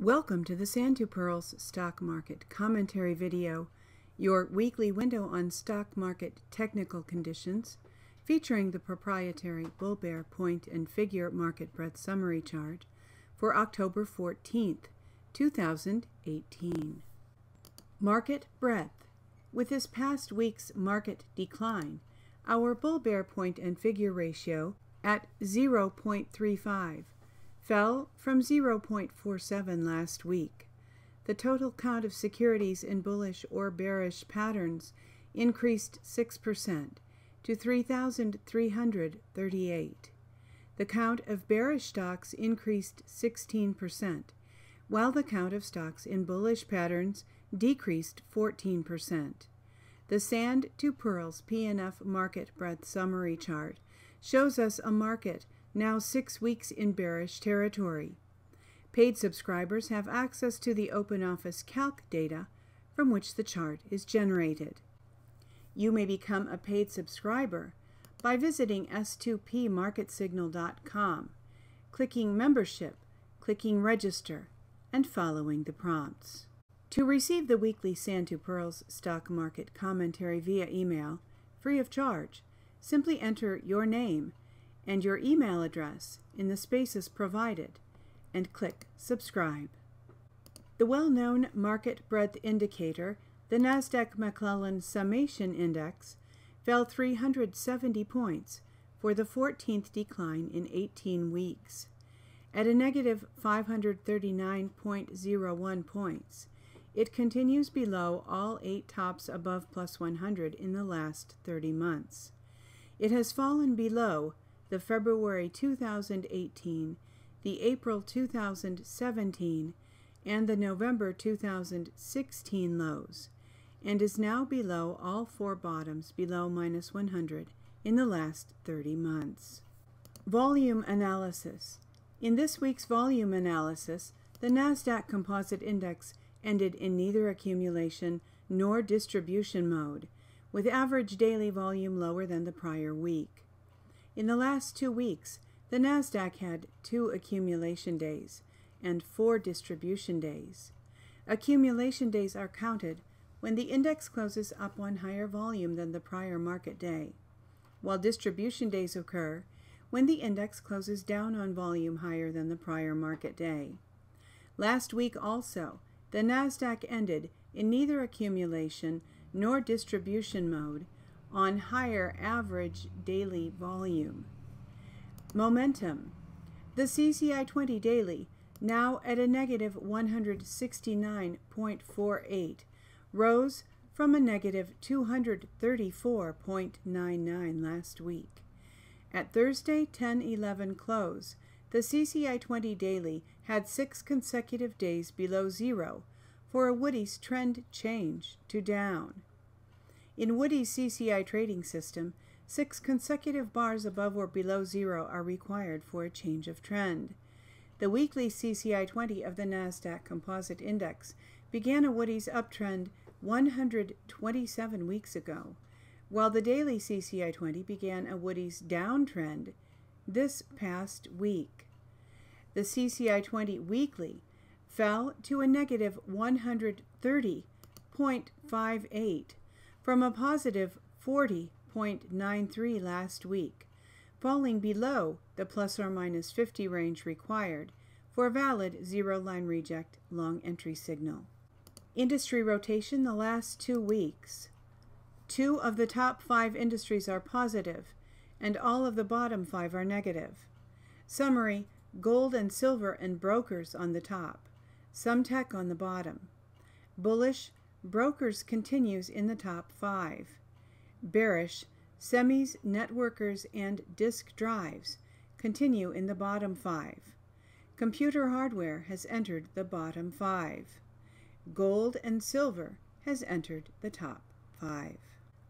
Welcome to the Sand to Pearls Stock Market Commentary video, your weekly window on stock market technical conditions, featuring the proprietary Bull Bear Point and Figure Market Breadth Summary Chart for October 14th, 2018. Market Breadth With this past week's market decline, our Bull Bear Point and Figure ratio at 0.35 fell from 0.47 last week. The total count of securities in bullish or bearish patterns increased 6% to 3,338. The count of bearish stocks increased 16%, while the count of stocks in bullish patterns decreased 14%. The Sand to Pearls PNF Market Breadth Summary Chart shows us a market now six weeks in bearish territory. Paid subscribers have access to the OpenOffice Calc data from which the chart is generated. You may become a paid subscriber by visiting s2pmarketsignal.com, clicking Membership, clicking Register, and following the prompts. To receive the weekly Sand to Pearls stock market commentary via email, free of charge, simply enter your name and your email address in the spaces provided and click Subscribe. The well-known market breadth indicator, the Nasdaq McClellan Summation Index, fell 370 points for the 14th decline in 18 weeks. At a negative 539.01 points, it continues below all eight tops above plus 100 in the last 30 months. It has fallen below the February 2018, the April 2017, and the November 2016 lows, and is now below all four bottoms below minus 100 in the last 30 months. Volume Analysis In this week's volume analysis, the NASDAQ Composite Index ended in neither accumulation nor distribution mode, with average daily volume lower than the prior week. In the last two weeks, the NASDAQ had two accumulation days and four distribution days. Accumulation days are counted when the index closes up on higher volume than the prior market day, while distribution days occur when the index closes down on volume higher than the prior market day. Last week also, the NASDAQ ended in neither accumulation nor distribution mode on higher average daily volume. Momentum. The CCI 20 daily, now at a negative 169.48, rose from a negative 234.99 last week. At Thursday 10-11 close, the CCI 20 daily had six consecutive days below zero for a Woody's trend change to down. In Woody's CCI trading system, six consecutive bars above or below zero are required for a change of trend. The weekly CCI 20 of the NASDAQ Composite Index began a Woody's uptrend 127 weeks ago, while the daily CCI 20 began a Woody's downtrend this past week. The CCI 20 weekly fell to a negative 130.58 from a positive 40.93 last week, falling below the plus or minus 50 range required for a valid zero-line reject long entry signal. Industry rotation the last two weeks. Two of the top five industries are positive, and all of the bottom five are negative. Summary, gold and silver and brokers on the top, some tech on the bottom. Bullish, Brokers continues in the top five. Bearish, semis, networkers, and disk drives continue in the bottom five. Computer hardware has entered the bottom five. Gold and silver has entered the top five.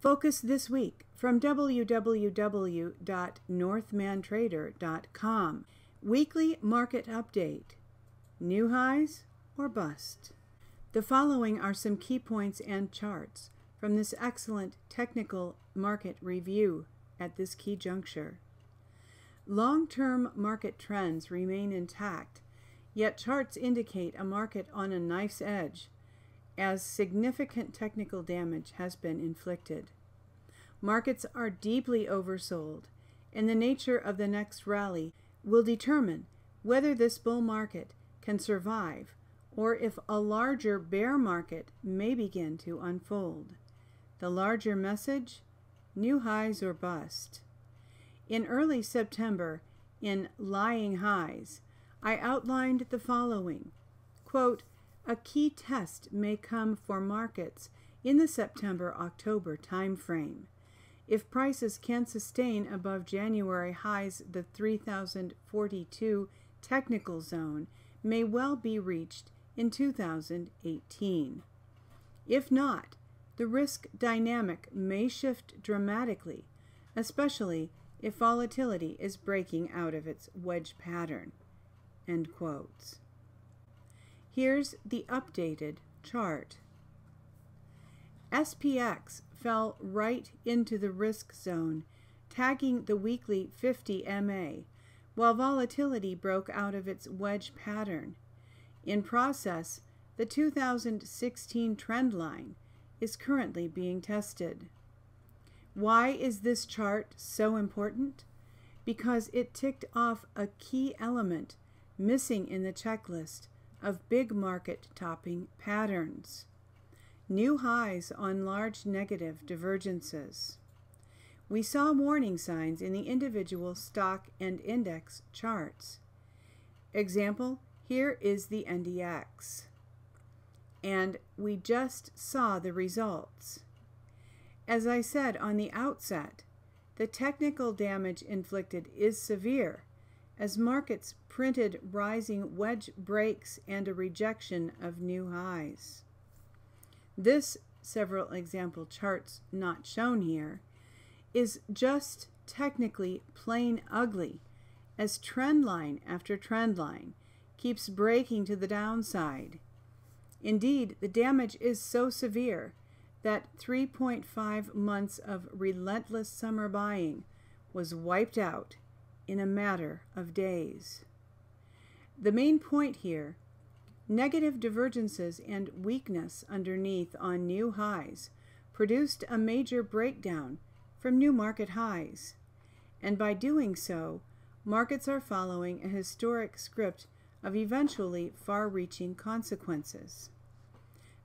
Focus this week from www.northmantrader.com. Weekly market update. New highs or bust? The following are some key points and charts from this excellent technical market review at this key juncture. Long-term market trends remain intact Yet charts indicate a market on a knife's edge, as significant technical damage has been inflicted. Markets are deeply oversold, and the nature of the next rally will determine whether this bull market can survive or if a larger bear market may begin to unfold. The larger message new highs or bust. In early September, in Lying Highs, I outlined the following quote, A key test may come for markets in the September October timeframe. If prices can sustain above January highs, the 3042 technical zone may well be reached in 2018. If not, the risk dynamic may shift dramatically, especially if volatility is breaking out of its wedge pattern. Here's the updated chart. SPX fell right into the risk zone, tagging the weekly 50 MA, while volatility broke out of its wedge pattern. In process, the 2016 trend line is currently being tested. Why is this chart so important? Because it ticked off a key element missing in the checklist of big market topping patterns. New highs on large negative divergences. We saw warning signs in the individual stock and index charts. Example, here is the NDX. And we just saw the results. As I said on the outset, the technical damage inflicted is severe as markets printed rising wedge breaks and a rejection of new highs. This, several example charts not shown here, is just technically plain ugly as trend line after trend line keeps breaking to the downside. Indeed, the damage is so severe that 3.5 months of relentless summer buying was wiped out in a matter of days. The main point here negative divergences and weakness underneath on new highs produced a major breakdown from new market highs. And by doing so, markets are following a historic script of eventually far reaching consequences.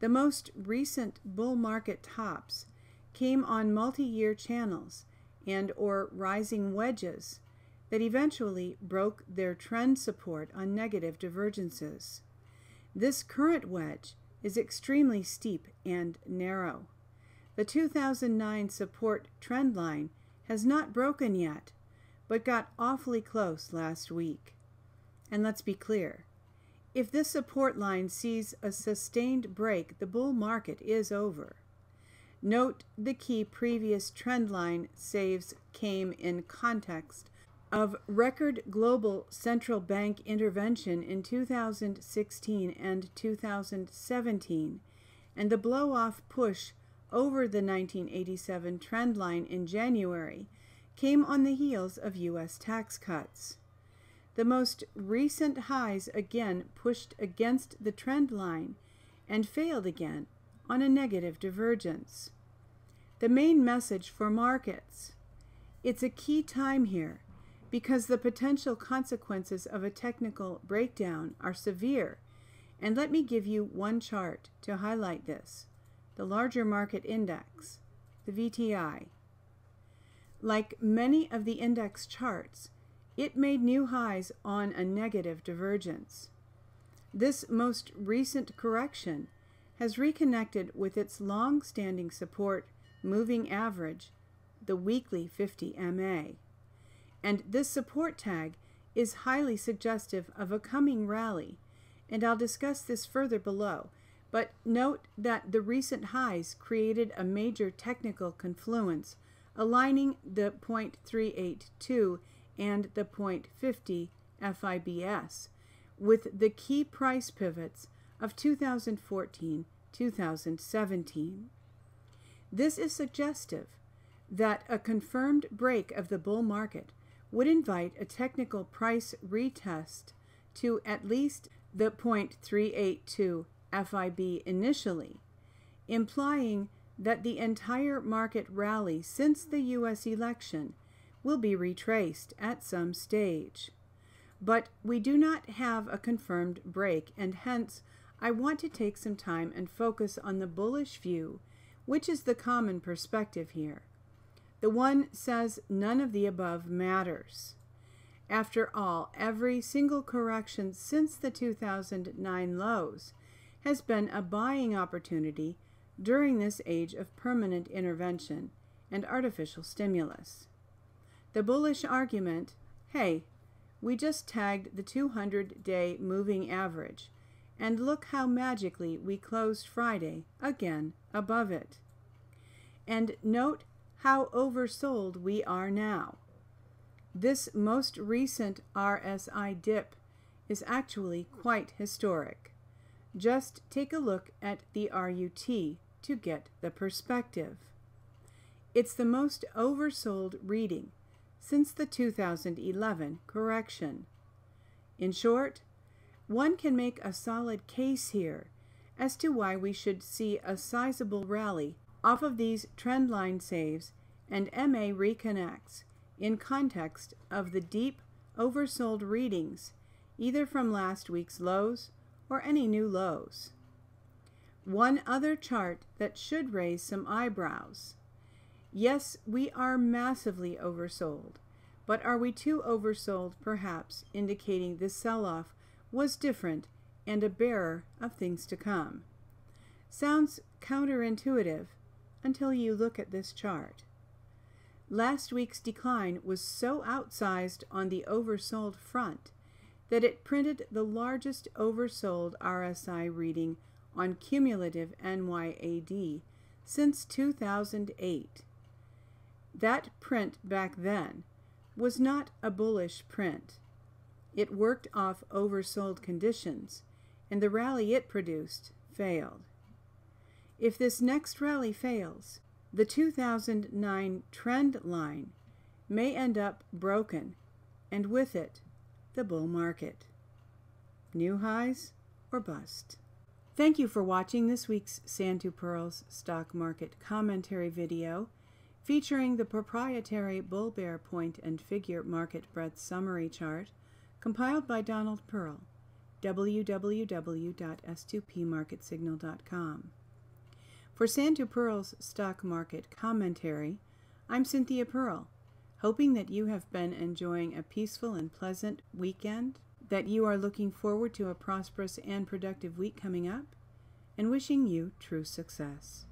The most recent bull market tops came on multi-year channels and or rising wedges that eventually broke their trend support on negative divergences. This current wedge is extremely steep and narrow. The 2009 support trend line has not broken yet, but got awfully close last week. And let's be clear, if this support line sees a sustained break, the bull market is over. Note the key previous trend line saves came in context of record global central bank intervention in 2016 and 2017, and the blow off push over the 1987 trend line in January came on the heels of U.S. tax cuts. The most recent highs again pushed against the trend line and failed again on a negative divergence. The main message for markets it's a key time here because the potential consequences of a technical breakdown are severe. And let me give you one chart to highlight this the larger market index, the VTI. Like many of the index charts, it made new highs on a negative divergence. This most recent correction has reconnected with its long standing support moving average, the weekly 50 MA and this support tag is highly suggestive of a coming rally, and I'll discuss this further below. But note that the recent highs created a major technical confluence, aligning the 0.382 and the 0.50 FIBS with the key price pivots of 2014 2017. This is suggestive that a confirmed break of the bull market would invite a technical price retest to at least the 0.382 FIB initially, implying that the entire market rally since the U.S. election will be retraced at some stage. But we do not have a confirmed break, and hence I want to take some time and focus on the bullish view, which is the common perspective here. The one says none of the above matters. After all, every single correction since the 2009 lows has been a buying opportunity during this age of permanent intervention and artificial stimulus. The bullish argument hey, we just tagged the 200 day moving average, and look how magically we closed Friday again above it. And note how oversold we are now. This most recent RSI dip is actually quite historic. Just take a look at the RUT to get the perspective. It's the most oversold reading since the 2011 correction. In short, one can make a solid case here as to why we should see a sizable rally off of these trendline saves and MA reconnects in context of the deep oversold readings either from last week's lows or any new lows. One other chart that should raise some eyebrows. Yes, we are massively oversold, but are we too oversold, perhaps, indicating this sell off was different and a bearer of things to come? Sounds counterintuitive until you look at this chart. Last week's decline was so outsized on the oversold front that it printed the largest oversold RSI reading on cumulative NYAD since 2008. That print back then was not a bullish print. It worked off oversold conditions, and the rally it produced failed. If this next rally fails, the 2009 trend line may end up broken, and with it, the bull market. New highs or bust. Thank you for watching this week's Sand to Pearls stock market commentary video featuring the proprietary bull bear point and figure market breadth summary chart compiled by Donald Pearl, www.s2pmarketsignal.com. For Sand to Pearls stock market commentary, I'm Cynthia Pearl, hoping that you have been enjoying a peaceful and pleasant weekend that you are looking forward to a prosperous and productive week coming up, and wishing you true success.